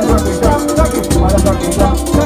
Motherfucking